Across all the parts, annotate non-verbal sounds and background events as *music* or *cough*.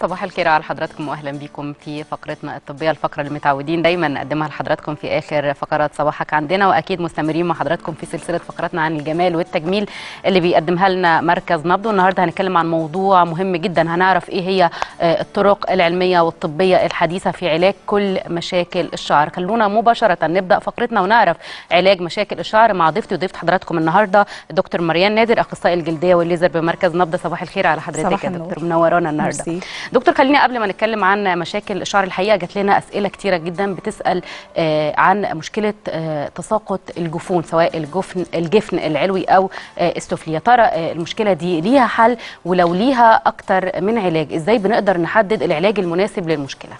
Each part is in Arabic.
صباح الخير على حضراتكم وأهلا بكم في فقرتنا الطبية الفقرة اللي متعودين دايما نقدمها لحضراتكم في آخر فقرات صباحك عندنا وأكيد مستمرين مع حضراتكم في سلسلة فقراتنا عن الجمال والتجميل اللي بيقدمها لنا مركز نبض. والنهاردة هنتكلم عن موضوع مهم جدا هنعرف إيه هي الطرق العلمية والطبية الحديثة في علاج كل مشاكل الشعر. خلونا مباشرة نبدأ فقرتنا ونعرف علاج مشاكل الشعر مع ضيفتي وضيفة حضراتكم النهارده الدكتور مريان نادر أخصائي الجلدية والليزر بمركز نبض. صباح الخير على حضرتك يا دكتور منورانا النهارده. دكتور خلينا قبل ما نتكلم عن مشاكل الشعر الحقيقة جات لنا أسئلة كتيرة جدا بتسأل آه، عن مشكلة آه، تساقط الجفون سواء الجفن الجفن العلوي أو آه، السفلي يا ترى المشكلة دي ليها حل ولو ليها أكتر من علاج. إزاي بنقدر نحدد العلاج المناسب للمشكلة؟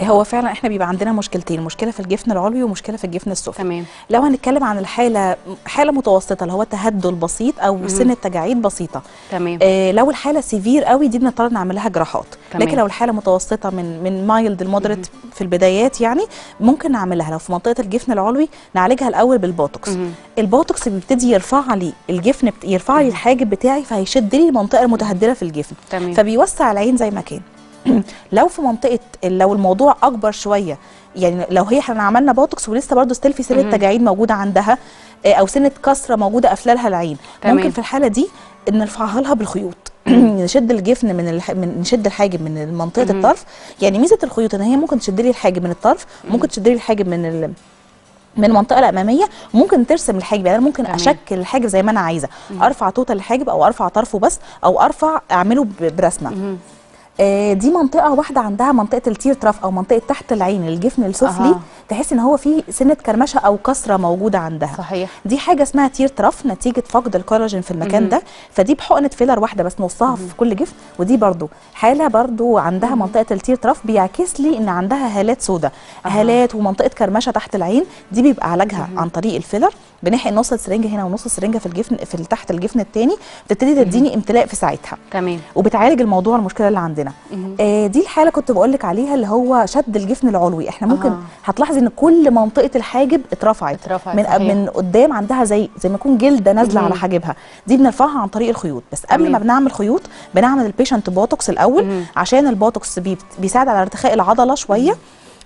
هو فعلا إحنا بيبقى عندنا مشكلتين مشكلة في الجفن العلوي ومشكلة في الجفن السفلي تمام. لو هنتكلم عن الحالة حالة متوسطة اللي هو تهدل بسيط أو سنه تجاعيد بسيطة. تمام. آه لو الحالة severe قوي دي بنضطر نعمل لها جراحات. تمام. لكن لو الحالة متوسطة من من mild ل moderate في البدايات يعني ممكن نعملها. لو في منطقة الجفن العلوي نعالجها الأول بالبوتوكس. مهم. البوتوكس بيبتدي يرفع لي الجفن بت- يرفع لي الحاجب بتاعي فهيشد لي المنطقة المتهدله في الجفن. تمام. فبيوسع العين زي ما كان. *clears throat* لو في منطقة لو الموضوع أكبر شوية يعني لو هي إحنا عملنا بوتوكس ولسه برضه still في سنة. تجاعيد موجودة عندها آه، أو سنة كسرة موجودة قافلة لها العين تمام. ممكن في الحالة دي نرفعها لها بالخيوط *clears throat* نشد الجفن من, الح... من نشد الحاجب من منطقة. الطرف يعني ميزة الخيوط إن هي ممكن تشد لي الحاجب من الطرف ممكن تشد لي الحاجب من ال... من المنطقة الأمامية ممكن ترسم الحاجب يعني أنا ممكن تمام. أشكل الحاجب زي ما أنا عايزة أرفع total الحاجب أو أرفع طرفه بس أو أرفع أعمله برسمة دي منطقة واحدة عندها منطقة ال tear trough أو منطقة تحت العين الجفن السفلي أها. تحس إن هو في سنة كرمشة أو كسرة موجودة عندها. صحيح. دي حاجة اسمها tear trough نتيجة فقد الكولاجين في المكان. ده. فدي بحقنة filler واحدة بس نصها في كل جفن ودي برضو حالة برضو عندها منطقة ال tear trough بيعكس لي إن عندها هالات سوداء أها. هالات ومنطقة كرمشة تحت العين دي بيبقى علاجها عن طريق ال filler. بنحقن نص السرنجة هنا ونص السرنجة في الجفن في تحت الجفن الثاني بتبتدي تديني امتلاء في ساعتها تمام وبتعالج الموضوع المشكلة اللي عندنا. آه دي الحالة كنت بقول لك عليها اللي هو شد الجفن العلوي إحنا ممكن أها. هتلاحظي إن كل منطقة الحاجب اترفعت اترفعت، من صحيح. من قدام عندها زي زي ما يكون جلدة نازلة. على حاجبها دي بنرفعها عن طريق الخيوط بس قبل تمام. ما بنعمل خيوط بنعمل ال patient بوتوكس الأول مهم. عشان البوتوكس بي- بيساعد على ارتخاء العضلة شوية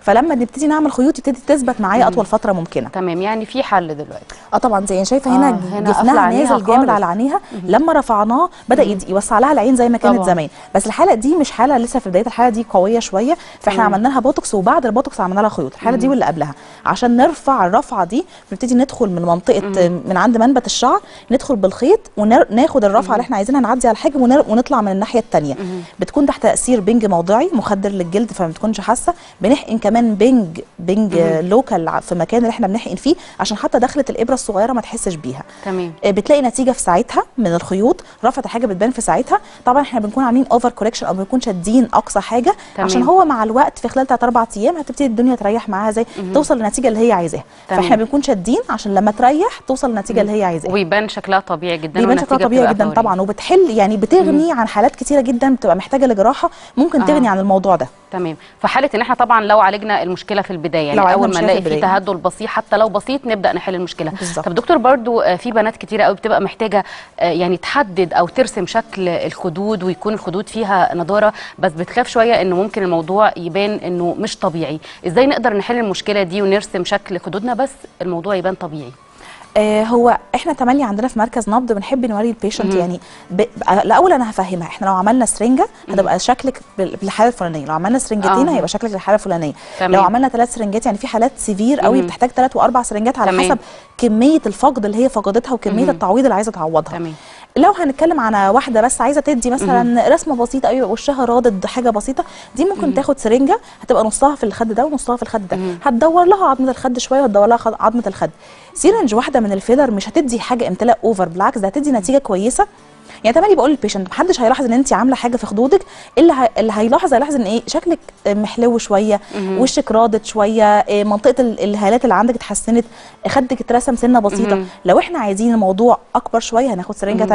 فلما نبتدي نعمل خيوط يبتدي تثبت معايا أطول فترة ممكنة. تمام يعني في حل دلوقتي. آه طبعا زي شايفة هنا, آه، هنا جفنها نازل جامد. على عينيها. لما رفعناه بدأ يوسع لها العين زي ما كانت طبعاً. زمان. بس الحالة دي مش حالة لسه في بداية الحالة دي قوية شوية. فإحنا. عملنا لها بوتوكس وبعد البوتوكس عملنا لها خيوط. الحالة دي واللي قبلها. عشان نرفع الرفعة دي بنبتدي ندخل من منطقة من عند منبت الشعر ندخل بالخيط وناخد الرفعة اللي إحنا عايزينها نعدي على ونر- ونطلع من الناحية الثانية بتكون تحت تأثير بنج موضعي مخدر للجلد فما بتكونش حاسة. بنحقن كمان بنج بنج آه، local في مكان اللي إحنا بنحقن فيه عشان حتى دخله الإبرة الصغيرة ما تحسش بيها. تمام. آه، بتلاقي نتيجة في ساعتها من الخيوط رفعت الحاجة بتبان في ساعتها. طبعا إحنا بنكون عاملين over correction أو بنكون شادين أقصى حاجة تمام. عشان هو مع الوقت في خلال 3 4 أيام هتبتدي الدنيا تريح معاها زي توصل للنتيجه اللي هي عايزاها. فاحنا بنكون شادين عشان لما تريح توصل للنتيجه اللي هي عايزاها. ويبان شكلها طبيعي جدا بيبان شكلها طبيعي جدا فورية. طبعا وبتحل يعني بتغني عن حالات كتيرة جدا بتبقى محتاجة لجراحة ممكن آه. تغني عن الموضوع ده. تمام. في حاله إن إحنا طبعا لو عالجنا المشكلة في البداية يعني عالجنا أول ما نلاقي في. تهدل بسيط حتى لو بسيط نبدأ نحل المشكلة بالظبط. طب دكتور برضو آه، في بنات كتيرة قوي بتبقى محتاجة آه، يعني تحدد أو ترسم شكل الخدود ويكون الخدود فيها نضارة بس بتخاف شوية انه ممكن الموضوع يبان إنه مش طبيعي إزاي نقدر نحل المشكلة دي ونرسم شكل خدودنا بس الموضوع يبان طبيعي هو إحنا تملي عندنا في مركز نبض بنحب نوري ال patient. يعني ب... الأول أنا هفهمها إحنا لو عملنا سرنجة هتبقى شكلك بال- بالحالة الفلانية لو عملنا سرنجتين آه. هيبقى شكلك بالحاله الفلانية. لو عملنا ثلاث سرنجات يعني في حالات severe قوي. بتحتاج ثلاث واربع سرنجات على تمام. حسب كمية الفقد اللي هي فقدتها وكمية. التعويض اللي عايزة تعوضها تمام لو هنتكلم عن واحدة بس عايزة تدي مثلا رسمة بسيطة أيوه وشها رادد حاجة بسيطة دي ممكن تاخد سرنجة هتبقى نصها في الخد ده ونصها في الخد ده. هتدور لها عظمه الخد شوية وتدور لها عظمه الخد. syringe واحدة من ال filler مش هتدي حاجة امتلاء over بالعكس ده هتدي نتيجة كويسة. يعني تملي بقول لل patient محدش هيلاحظ إن انت عاملة حاجة في خدودك إلا ه- اللي هيلاحظ هيلاحظ إن إيه شكلك محلو شوية. وشك رادد شوية إيه منطقة ال- الهالات اللي عندك اتحسنت خدك اترسم سنة بسيطة. لو إحنا عايزين الموضوع أكبر شوية هناخد سرنجة مهم.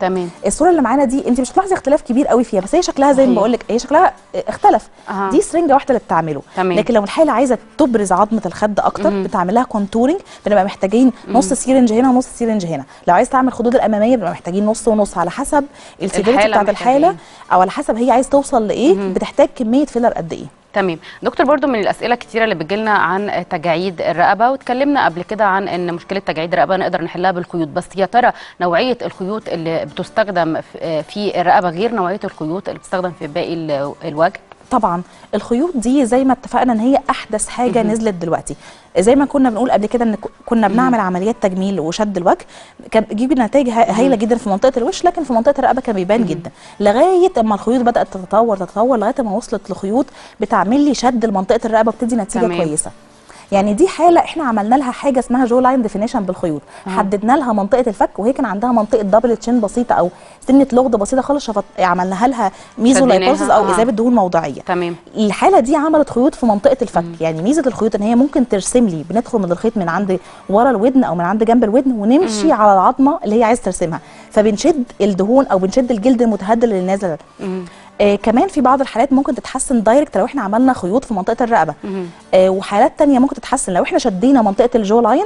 تمام الصورة اللي معانا دي انت مش هتلاحظي اختلاف كبير قوي فيها بس هي شكلها زي ما. بقول لك هي شكلها اختلف أها. دي سرنجة واحدة اللي بتعمله تمام. لكن لو الحاله عايزة تبرز عظمة الخد أكتر بتعملها contouring بنبقى محتاجين نص syringe هنا ونص syringe هنا لو عايز تعمل الخدود الأمامية بنبقى محتاجين نص ونص على حسب ال severity بتاعت الحالة؟ أو على حسب هي عايز توصل لإيه بتحتاج كمية filler قد إيه تمام. دكتور برضو من الأسئلة الكتيرة اللي بتجيلنا عن تجاعيد الرقبة واتكلمنا قبل كده عن إن مشكلة تجاعيد الرقبة نقدر نحلها بالخيوط. بس يا ترى نوعية الخيوط اللي بتستخدم في- الرقبة غير نوعية الخيوط اللي بتستخدم في باقي ال- الوجه؟ طبعا الخيوط دي زي ما اتفقنا إن هي أحدث حاجة نزلت دلوقتي. زي ما كنا بنقول قبل كده إن كنا بنعمل عمليات تجميل وشد الوجه. كان بيجيب نتائج ها- هايلة جدا في منطقة الوش لكن في منطقة الرقبة كان بيبان جدا. لغاية أما الخيوط بدأت تتطور تتطور لغاية ما وصلت لخيوط بتعمل لي شد لمنطقة الرقبة بتدي نتيجة تمام. كويسة. يعني دي حالة إحنا عملنا لها حاجة اسمها jawline definition بالخيوط. حددنا لها منطقة الفك وهي كان عندها منطقة double chin بسيطة أو سنة لغد بسيطة خالص شفط عملناها لها meso lipolysis أو. اذابه دهون موضعية. تمام. الحالة دي عملت خيوط في منطقة الفك. يعني ميزة الخيوط إن هي ممكن ترسم لي بندخل من الخيط من عند ورا الودن أو من عند جنب الودن ونمشي على العظمة اللي هي عايز ترسمها. فبنشد الدهون أو بنشد الجلد المتهدل اللي نازل. آه كمان في بعض الحالات ممكن تتحسن direct لو إحنا عملنا خيوط في منطقة الرقبة. آه وحالات تانية ممكن تتحسن لو إحنا شدينا منطقة ال jawline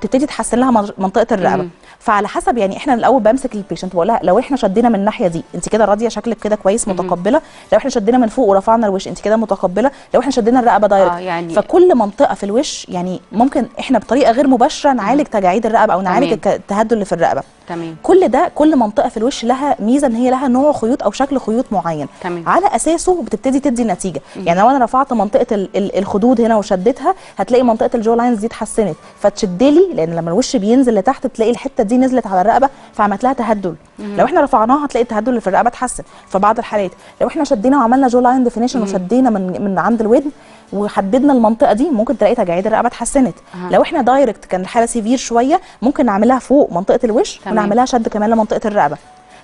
تبتدي تحسن لها منطقة الرقبة. فعلى حسب يعني إحنا الأول بمسك ال patient بقول لها لو إحنا شدينا من الناحية دي انت كده راضية شكلك كده كويس متقبلة. لو إحنا شدينا من فوق ورفعنا الوش انت كده متقبلة. لو إحنا شدينا الرقبة direct آه، يعني- فكل منطقة في الوش يعني ممكن إحنا بطريقة غير مباشرة نعالج تجاعيد الرقبة أو نعالج التهدل اللي في الرقبة. تمام. كل ده كل منطقة في الوش لها ميزة إن هي لها نوع خيوط أو شكل خيوط معين. تمام. على أساسه بتبتدي تدي نتيجة. يعني لو أنا رفعت منطقة ال- ال- الخدود هنا وشدتها هتلاقي منطقة ال jawlines دي اتحسنت. فتشد لي لأن لما الوش بينزل لتحت تلاقي الحتة دي نزلت على الرقبة فعملت لها تهدل لو إحنا رفعناها هتلاقي التهدل اللي في الرقبة اتحسن. في بعض الحالات لو إحنا شدينا وعملنا jawline definition وشدينا من من عند الودن وحددنا المنطقة دي ممكن تلاقي تجاعيد الرقبة اتحسنت أها. لو إحنا direct كان الحالة severe شوية ممكن نعملها فوق منطقة الوش تمام. ونعملها شد كمان لمنطقة الرقبة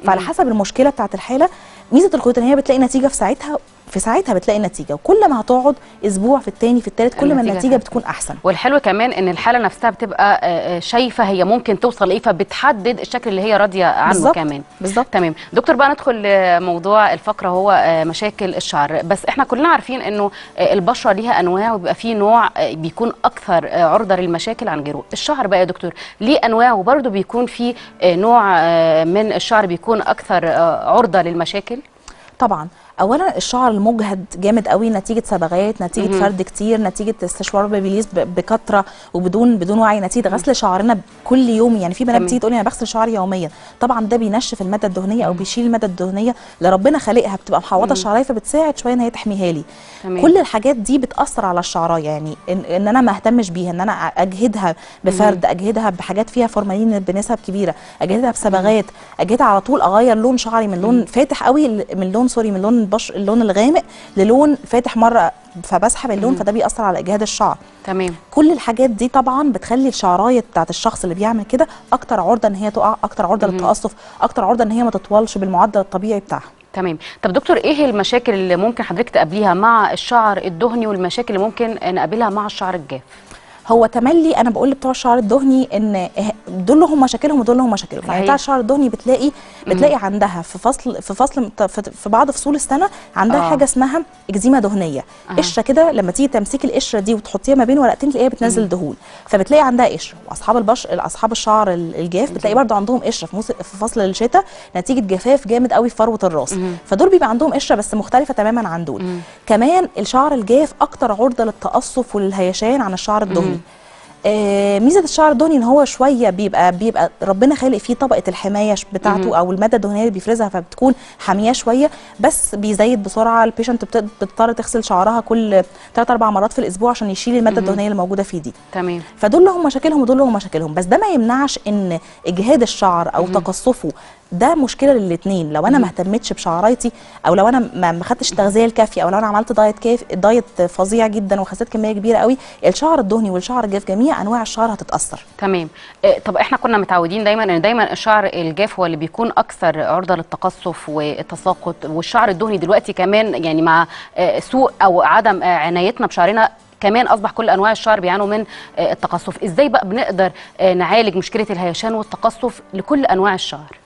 فعلى حسب المشكلة بتاعت الحالة ميزة الخيوط ان هي بتلاقي نتيجة في ساعتها في ساعتها بتلاقي نتيجه وكل ما هتقعد أسبوع في التاني في التالت كل ما النتيجة. بتكون أحسن. والحلو كمان إن الحالة نفسها بتبقى آه، آه، شايفة هي ممكن توصل إيه فبتحدد الشكل اللي هي راضية عنه بالظبط. كمان. بالظبط. تمام. دكتور بقى ندخل لموضوع الفقرة هو آه، مشاكل الشعر. بس إحنا كلنا عارفين إنه البشرة ليها أنواع وبيبقى في نوع بيكون أكثر عرضة للمشاكل عن غيره الشعر بقى يا دكتور ليه أنواع وبرده بيكون في نوع من الشعر بيكون أكثر عرضة للمشاكل؟ طبعا. اولا الشعر المجهد جامد قوي نتيجة صبغات نتيجة مهم. فرد كتير نتيجة استشوار بيبيليز ب- بكثرة وبدون بدون وعي نتيجة غسل شعرنا كل يوم. يعني في بنات. بتيجي تقول لي أنا بغسل شعري يوميا. طبعا ده بينشف المادة الدهنية أو بيشيل المادة الدهنية. اللي ربنا خالقها بتبقى محوطة الشعرايه فبتساعد شوية إن هي تحميها لي. تمام. كل الحاجات دي بتأثر على الشعراية. يعني ان, إن أنا ما أهتمش بيها إن أنا أجهدها بفرد أجهدها بحاجات فيها فورمالين بنسب كبيرة. أجهدها بصبغات أجهدها على طول أغير لون شعري من لون فاتح قوي من لون سوري من لون الب اللون الغامق للون فاتح مرة فبسحب اللون فده بيأثر على إجهاد الشعر. تمام. كل الحاجات دي طبعا بتخلي الشعراية بتاعت الشخص اللي بيعمل كده أكتر عرضة إن هي تقع أكتر عرضة للتقصف أكتر عرضة إن هي ما تطولش بالمعدل الطبيعي بتاعها. تمام. طب دكتور إيه المشاكل اللي ممكن حضرتك تقابليها مع الشعر الدهني والمشاكل اللي ممكن نقابلها مع الشعر الجاف؟ هو تملي أنا بقول لبتوع الشعر الدهني إن إه- دول لهم مشاكلهم ودول لهم مشاكلهم. يعني. بتاع الشعر الدهني بتلاقي بتلاقي عندها في فصل في فصل في بعض فصول السنة عندها آه. حاجة اسمها إكزيما دهنية. أها. قشرة كده لما تيجي تمسكي القشرة دي وتحطيها ما بين ورقتين تلاقيها بتنزل دهون. فبتلاقي عندها قشرة. وأصحاب البش أصحاب الشعر ال- الجاف بتلاقي برضو عندهم قشرة في. في فصل الشتاء نتيجة جفاف جامد قوي في فروة الراس. فدول بيبقى عندهم قشرة بس مختلفة تماما عن دول. كمان الشعر الجاف أكتر عرضة للتقصف وللهيشان عن الشعر الدهني. آه، ميزة الشعر الدهني إن هو شوية بيبقى بيبقى ربنا خالق فيه طبقة الحماية بتاعته أو المادة الدهنيه اللي بيفرزها فبتكون حامية شوية بس بيزيد بسرعة. ال patient بت- بتضطر تغسل شعرها كل 3 4 مرات في الأسبوع عشان يشيل المادة الدهنيه اللي موجودة فيه دي. تمام. فدول لهم مشاكلهم ودول لهم مشاكلهم. بس ده ما يمنعش إن إجهاد الشعر أو تقصفه ده مشكلة للاثنين لو أنا ما اهتمتش بشعرايتي أو لو أنا ما خدتش التغذية الكافية أو لو أنا عملت دايت كاف دايت فظيع جدا وخسيت كمية كبيرة قوي الشعر الدهني والشعر الجاف جميع أنواع الشعر هتتأثر. تمام. آه، طب إحنا كنا متعودين دايما إن دايما الشعر الجاف هو اللي بيكون أكثر عرضة للتقصف والتساقط والشعر الدهني دلوقتي كمان يعني مع آه، سوء أو عدم آه، عنايتنا بشعرنا كمان أصبح كل أنواع الشعر بيعانوا من التقصف. إزاي بقى بنقدر نعالج مشكلة الهيشان والتقصف لكل أنواع الشعر؟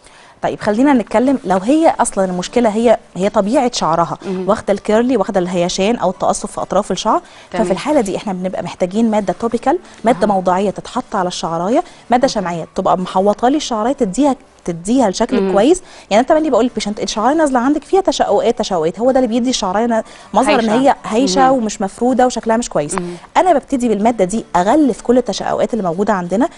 طيب خلينا نتكلم لو هي أصلا المشكلة هي هي طبيعة شعرها واخدة ال curly واخدة الهيشان أو التقصف في أطراف الشعر تمام. ففي الحالة دي إحنا بنبقى محتاجين مادة topical مادة موضعية تتحط على الشعراية مادة شمعية تبقى محوطة لي الشعراية تديها تديها الشكل كويس. يعني انت بني بقول لل patient الشعراية نازلة عندك فيها تشققات تشققات. هو ده اللي بيدي الشعراية مظهر إن. هي هيشه ومش مفرودة وشكلها مش كويس. أنا ببتدي بالمادة دي اغلف كل التشققات اللي موجودة عندنا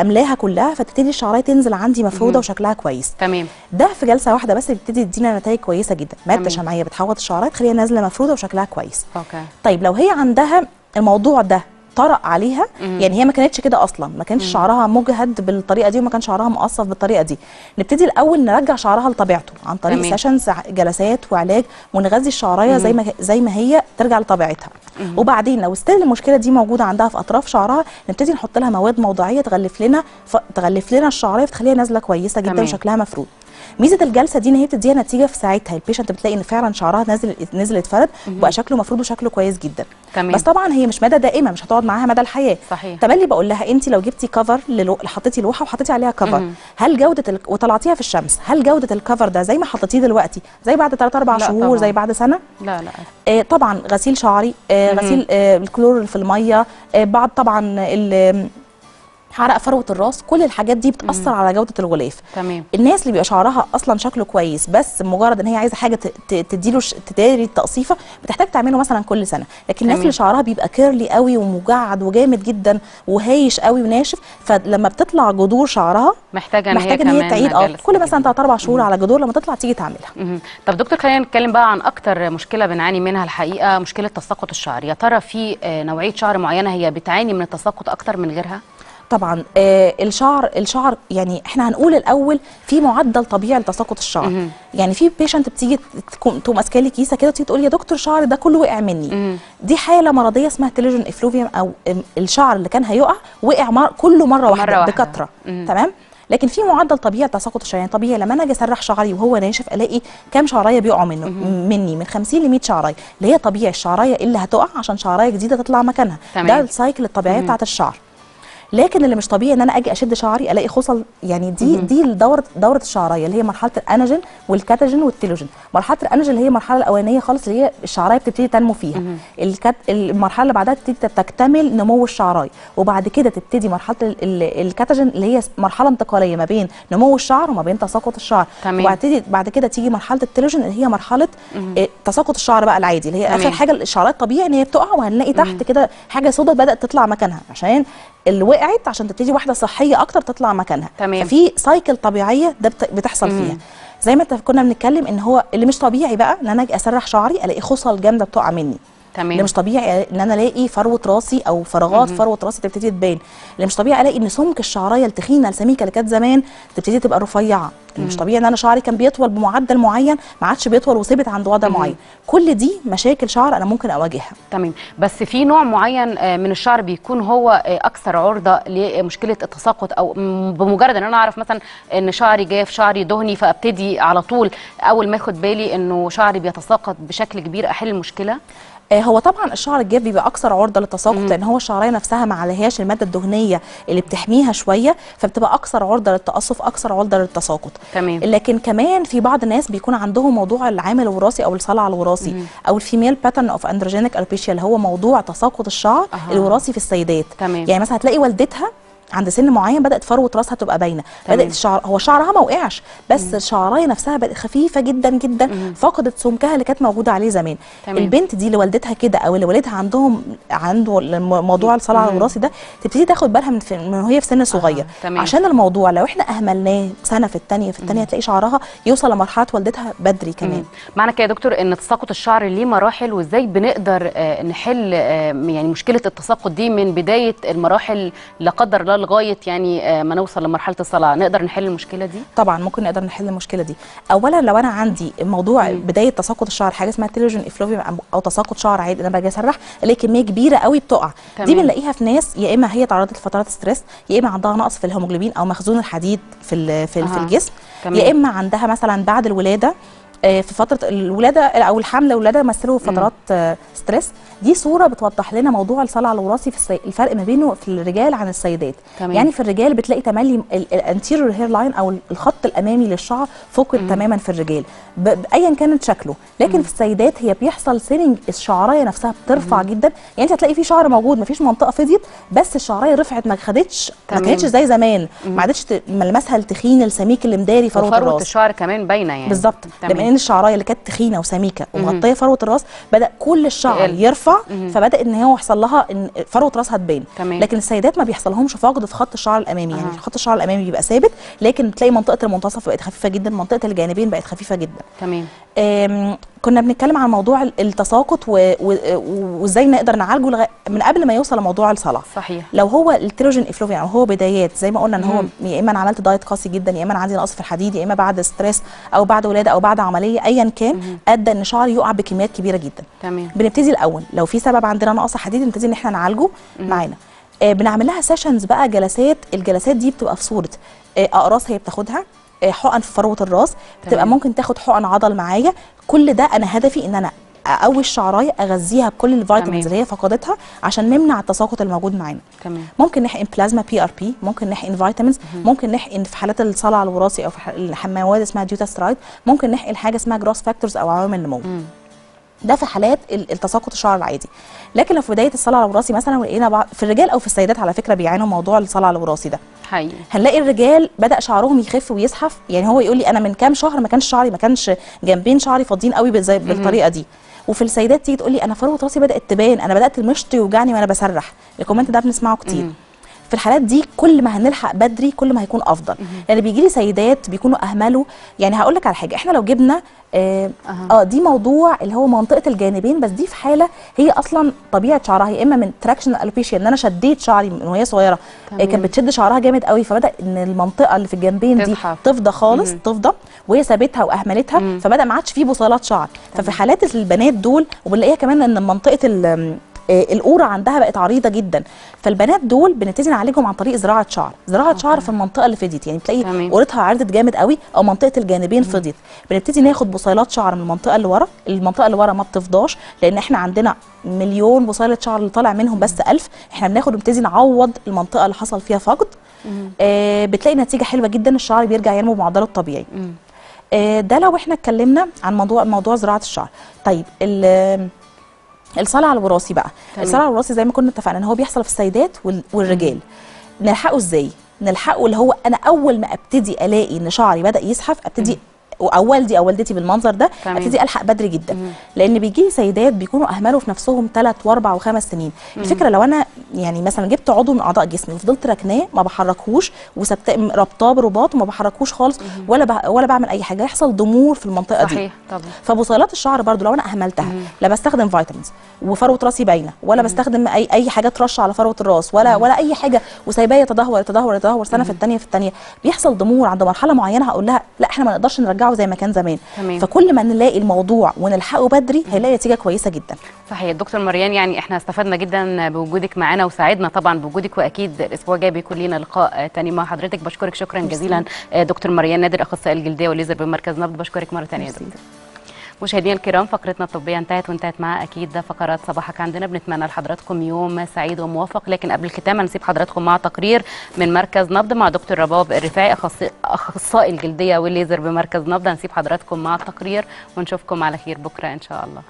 أملاها كلها فتبتدي الشعراية تنزل عندي مفرودة وشكلها كويس. تمام. ده في جلسة واحدة بس بيبتدي يدينا نتائج كويسة جدا. مادة. شمعية بتحوط الشعراية تخليها نازلة مفرودة وشكلها كويس. okay. طيب لو هي عندها الموضوع ده طرأ عليها. يعني هي ما كانتش كده أصلا. ما كانش شعرها مجهد بالطريقة دي وما كان شعرها مقصف بالطريقة دي. نبتدي الأول نرجع شعرها لطبيعته عن طريق. sessions جلسات وعلاج ونغذي الشعراية زي ما زي ما هي ترجع لطبيعتها. وبعدين لو still المشكلة دي موجودة عندها في أطراف شعرها نبتدي نحط لها مواد موضعية تغلف لنا ف... تغلف لنا الشعراية فتخليها نازلة كويسة جدا. وشكلها مفرود. ميزة الجلسة دي إن هي بتديها نتيجة في ساعتها. ال patient بتلاقي إن فعلا شعرها نازل نزل اتفرد وبقى شكله مفرود وشكله كويس جدا. تمام. بس طبعا هي مش مدى دائمة مش هتقعد معاها مدى الحياة. صحيح. تملي بقول لها أنت لو جبتي cover للو... حطيتي لوحة وحطيتي عليها cover هل جودة ال... وطلعتيها في الشمس هل جودة ال cover ده زي ما حطيتيه دلوقتي زي بعد 3 4 لا شهور طبعاً. زي بعد سنة؟ لا لا. آه طبعا غسيل شعري آه غسيل آه الكلور اللي في المية آه بعد طبعا ال- حرق فروة الراس كل الحاجات دي بتأثر على جودة الغلاف. تمام. الناس اللي بيبقى شعرها أصلا شكله كويس بس مجرد إن هي عايزة حاجة تديله تداري التقصيفة بتحتاج تعمله مثلا كل سنة. لكن الناس. اللي شعرها بيبقى curly قوي ومجعد وجامد جدا وهايش قوي وناشف فلما بتطلع جذور شعرها محتاجة إن هي هي تعيد. آه كل مثلا جديدة. 3 4 شهور على جذور لما تطلع تيجي تعملها. مهم. طب دكتور خلينا نتكلم بقى عن أكتر مشكلة بنعاني منها الحقيقة مشكلة تساقط الشعر. يا ترى في آه، نوعية شعر معينة هي بتعاني من التساقط أكتر من غيرها؟ طبعا آه الشعر الشعر يعني إحنا هنقول الأول في معدل طبيعي لتساقط الشعر مهم. يعني في patient بتيجي تقوم ماسكة لي كيسة كده وتيجي تقول يا دكتور شعري ده كله وقع مني مهم. دي حالة مرضية اسمها telogen effluvium أو الشعر اللي كان هيقع وقع مر كله مرة واحدة, مرة واحدة. بكثرة مم. تمام لكن في معدل طبيعي تساقط الشعر يعني طبيعي لما أنا أجي اسرح شعري وهو ناشف ألاقي كام شعرايه بيقعوا منه مني من 50 ل 100 شعرايه اللي هي طبيعي الشعرايه اللي هتقع عشان شعرايه جديدة تطلع مكانها تمام. ده ال cycle الطبيعيه بتاعت الشعر لكن اللي مش طبيعي إن أنا أجي أشد شعري ألاقي خصل يعني دي دي دوره دورة الشعريه اللي هي مرحلة ال anagen وال catagen وال telogen. مرحلة ال anagen اللي هي المرحلة الأولانية خالص اللي هي الشعراية بتبتدي تنمو فيها. الكات المرحلة اللي بعدها تبتدي تكتمل نمو الشعراية. وبعد كده تبتدي مرحلة ال- ال- ال catagen اللي هي مرحلة انتقالية ما بين نمو الشعر وما بين تساقط الشعر. تمام. وبعد بعد كده تيجي مرحلة ال telogen اللي هي مرحلة آه، تساقط الشعر بقى العادي اللي هي تمام. اخر حاجة الشعرات طبيعي إن هي بتقع وهنلاقي تحت كده حاجة سوداء بدأت تطلع مكانها. عشان اللي وقعت عشان تبتدي واحدة صحية أكتر تطلع مكانها. تمام. ففي cycle طبيعية ده بت- بتحصل فيها. زي ما كنا بنتكلم إن هو اللي مش طبيعي بقى إن أنا أجي أسرح شعري ألاقي خصل جامدة بتقع مني. تمام. اللي مش طبيعي ان أنا الاقي فروة راسي أو فراغات فروة راسي تبتدي تبان. اللي مش طبيعي الاقي ان سمك الشعراية التخينة السميكه اللي كانت زمان تبتدي تبقى رفيعة. اللي مش طبيعي ان أنا شعري كان بيطول بمعدل معين ما عادش بيطول وثبت عند وضع معين. كل دي مشاكل شعر أنا ممكن اواجهها. تمام. بس في نوع معين آه، من الشعر بيكون هو آه، أكثر عرضة لمشكلة التساقط أو بمجرد ان أنا اعرف مثلا ان شعري جاف شعري دهني فابتدي على طول اول ما اخد بالي انه شعري بيتساقط بشكل كبير احل المشكلة؟ هو طبعا الشعر الجاف بيبقى أكثر عرضة للتساقط لأن هو الشعرية نفسها ما عليهاش المادة الدهنية اللي بتحميها شوية فبتبقى أكثر عرضة للتقصف أكثر عرضة للتساقط تمام. لكن كمان في بعض الناس بيكون عندهم موضوع العامل الوراثي أو الصلع الوراثي أو ال female pattern of androgenic alopecia اللي هو موضوع تساقط الشعر أها. الوراثي في السيدات تمام. يعني مثلا هتلاقي والدتها عند سن معين بدأت فروة راسها تبقى باينة. بدأت الشعر هو شعرها ما وقعش بس الشعرايه نفسها بقت خفيفة جدا جدا فقدت سمكها اللي كانت موجودة عليه زمان. تمام. البنت دي اللي والدتها كده أو اللي والدها عندهم عنده موضوع الصلع الوراثي ده تبتدي تاخد بالها من, من وهي في سن صغير. تمام. عشان الموضوع لو إحنا أهملناه سنة في الثانية في الثانية تلاقي شعرها يوصل لمرحلة والدتها بدري كمان. معنى كده يا دكتور إن تساقط الشعر ليه مراحل وإزاي بنقدر آه، نحل آه، يعني مشكلة التساقط دي من بداية المراحل لا قدر الله لغاية يعني آه، ما نوصل لمرحلة الصلع نقدر نحل المشكلة دي طبعا ممكن نقدر نحل المشكلة دي اولا لو أنا عندي موضوع بداية تساقط الشعر حاجة اسمها telogen effluvium أو- أو تساقط شعر عادي أنا باجي اسرح الاقي كميه كبيرة قوي بتقع تمام. دي بنلاقيها في ناس يا إما هي تعرضت لفترات stress يا إما عندها نقص في الهيموجلوبين أو مخزون الحديد في في, ال- في. الجسم تمام. يا إما عندها مثلا بعد الولادة آه، في فترة الولادة أو الحمل والولاده مثلا فترات آه، stress دي صورة بتوضح لنا موضوع الصلع الوراثي في السي... الفرق ما بينه في الرجال عن السيدات. تمام. يعني في الرجال بتلاقي تملي ال anterior hairline أو الخط الأمامي للشعر فقد تماما في الرجال. ايا كانت شكله. لكن في السيدات هي بيحصل سيلينج الشعراية نفسها بترفع جدا. يعني أنت هتلاقي في شعر موجود مفيش منطقة فضيت بس الشعراية رفعت ما خدتش ما. كانتش زي زمان. ما عادتش ملمسها التخين السميك اللي مداري فروه الراس. الشعر كمان باينة يعني. بالظبط. تمام. الشعرايه اللي كانت تخينة وسميكة ومغطية فروة الراس بدأ كل الشعر. يرفع فبدأ إن هو يحصل لها إن فروة راسها تبان. لكن السيدات ما بيحصلهمش فقد في خط الشعر الأمامي. يعني خط الشعر الأمامي بيبقى ثابت لكن تلاقي منطقة المنتصف بقت خفيفة جدا منطقة الجانبين بقت خفيفة جدا تمام كنا بنتكلم عن موضوع ال- التساقط وازاي نقدر نعالجه من قبل ما يوصل لموضوع الصلع صحيح. لو هو ال telogen effluvium أو هو بدايات زي ما قلنا إن هو. يا إما أنا عملت diet قاسي جدا يا إما أنا عندي نقص في الحديد يا إما بعد stress أو بعد ولادة أو بعد عملية ايا كان أدى إن شعري يقع بكميات كبيرة جدا. تمام. بنبتدي الأول. لو في سبب عندنا نقص حديد نبتدي إن إحنا نعالجه معانا. آه بنعمل لها sessions بقى جلسات الجلسات دي بتبقى في صورة. آه أقراص هي بتاخدها. حقن في فروة الراس بتبقى تمام. ممكن تاخد حقن عضل معايا. كل ده أنا هدفي إن أنا أقوي الشعرايه أغذيها بكل ال vitamins. اللي هي فقدتها عشان نمنع التساقط الموجود معانا. تمام. ممكن نحقن بلازما PRP ممكن نحقن vitamins ممكن نحقن في حالات الصلع الوراثي أو في الحموات اسمها dutasteride ممكن نحقن حاجة اسمها growth factors أو عوامل النمو ده في حالات ال- التساقط الشعر العادي. لكن لو في بداية الصلع الوراثي مثلا ولقينا بعض في الرجال أو في السيدات على فكرة بيعانوا موضوع الصلع الوراثي ده. حقيقي. هنلاقي الرجال بدأ شعرهم يخف ويزحف يعني هو يقول لي أنا من كام شهر ما كانش شعري ما كانش جنبين شعري فاضيين قوي بالطريقة دي. وفي السيدات تيجي تقول لي أنا فروة رأسي بدأت تبان أنا بدأت المشط يوجعني وأنا بسرح ال comment ده بنسمعه كتير. مم. في الحالات دي كل ما هنلحق بدري كل ما هيكون أفضل لأن بيجي لي سيدات بيكونوا أهملوا يعني هقول لك على حاجة إحنا لو جبنا آه. آه دي موضوع اللي هو منطقة الجانبين بس دي في حالة هي أصلا طبيعة شعرها يا إما من traction alopecia إن أنا شديت شعري من وهي صغيرة آه تمام. كانت بتشد شعرها جامد قوي فبدأ إن المنطقة اللي في الجنبين دي. تفضى خالص مم. تفضى وهي سابتها وأهملتها مم. فبدأ ما عادش فيه بصيلات شعر ففي حالات البنات دول وبنلاقيها كمان إن منطقة آه، القوره عندها بقت عريضة جدا. فالبنات دول بنبتدي نعالجهم عن طريق زراعة شعر. زراعة شعر في المنطقة اللي فضيت يعني بتلاقي. قورتها عرضت جامد قوي أو منطقة الجانبين فضيت بنبتدي ناخد بصيلات شعر من المنطقة اللي ورا. المنطقة اللي ورا ما بتفضاش لأن إحنا عندنا مليون بصيله شعر اللي طالع منهم بس ألف. إحنا بناخد ونبتدي نعوض المنطقة اللي حصل فيها فقد. آه بتلاقي نتيجة حلوة جدا. الشعر بيرجع ينمو بمعدله الطبيعي. آه، ده لو إحنا اتكلمنا عن موضوع موضوع زراعة الشعر. طيب الصلع الوراثي بقى. تمام. الصلع الوراثي زي ما كنا اتفقنا ان هو بيحصل في السيدات وال- والرجال. نلحقه إزاي؟ نلحقه اللي هو أنا أول ما أبتدي ألاقي إن شعري بدأ يزحف أبتدي أو والدي أو والدتي بالمنظر ده. أبتدي ألحق بدري جدا. مم. لأن بيجي لي سيدات بيكونوا أهملوا في نفسهم ثلاث وأربع وخمس سنين. الفكرة لو أنا يعني مثلا جبت عضو من أعضاء جسمي وفضلت راكناه ما بحركهوش وسبت ربطاه برباط وما بحركوش خالص ولا ب... ولا بعمل أي حاجة. يحصل ضمور في المنطقة دي. صحيح طبعا. فبصيلات الشعر برضو لو أنا أهملتها لا بستخدم فيتامينز وفروة راسي باينة ولا بستخدم أي أي حاجة ترش على فروة الراس ولا ولا أي حاجة. وسايباه يتدهور يتدهور يتدهور سنة في الثانية في الثانية بيحصل ضمور عند مرحلة معينة هقول لها لا إحنا ما نقدرش نرجعه زي ما كان زمان. تمام. فكل ما نلاقي الموضوع ونلحقه بدري هنلاقي نتيجة كويسة جدا. صحيح. دكتور مريان يعني إحنا استفدنا جدا بوجودك معانا وساعدنا طبعا بوجودك وأكيد الأسبوع الجاي بيكون لينا لقاء تاني مع حضرتك. بشكرك شكرا جزيلا. آه، دكتور مريان نادر أخصائي الجلدية والليزر بمركز نبض. بشكرك مرة ثانية يا. دكتور. مشاهدينا الكرام فقرتنا الطبية انتهت وانتهت معها أكيد فقرات صباحك عندنا. بنتمنى لحضراتكم يوم سعيد وموفق لكن قبل الختام هنسيب حضراتكم مع تقرير من مركز نبض مع دكتور رباب الرفاعي أخصائي الجلدية والليزر بمركز نبض. هنسيب حضراتكم مع التقرير ونشوفكم على خير بكرة إن شاء الله.